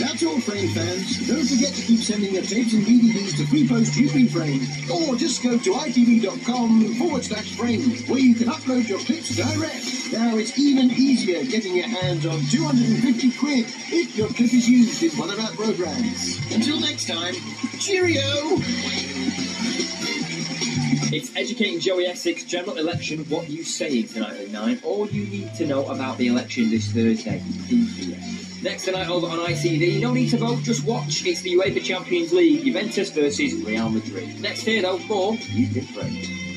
That's all, Frame fans. Don't forget to keep sending your tapes and DVDs to Free Post You've or just go to itv.com forward slash frame, where you can upload your clips direct. Now it's even easier getting your hands on 250 quid if your clip is used in one of our programs. Until next time, cheerio! It's Educating Joey Essex general election. What you say tonight at nine? All you need to know about the election this Thursday. Next tonight over on ITV. No need to vote, just watch. It's the UEFA Champions League. Juventus versus Real Madrid. Next here though for Been Framed.